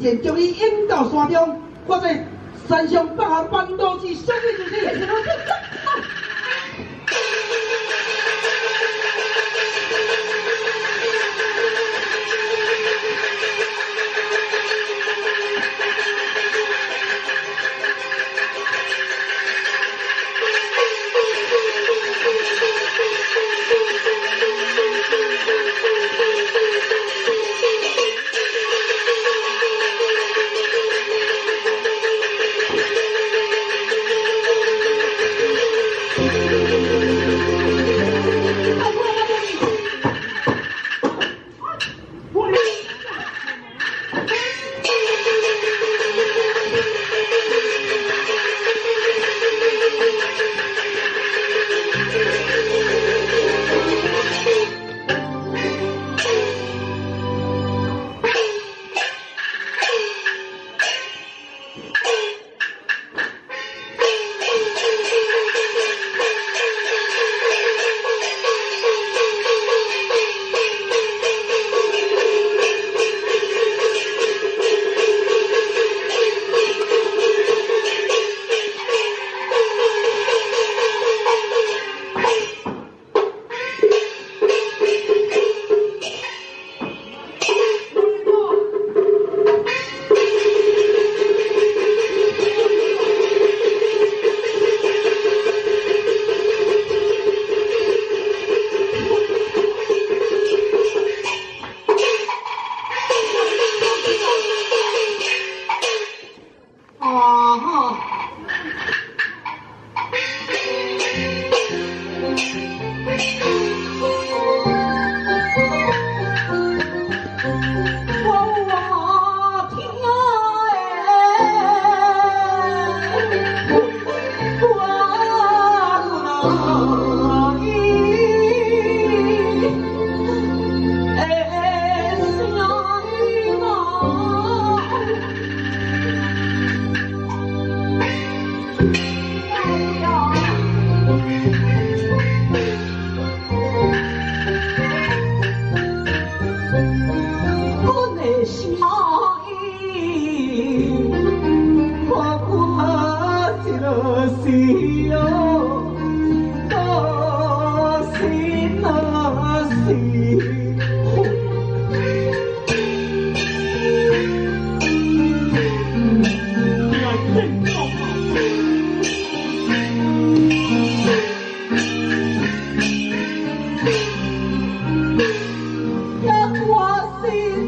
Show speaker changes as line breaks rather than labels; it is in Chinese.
线，将伊引到山中，我在山上放下半路子，相信就是。
天何似？人间草木，日月星。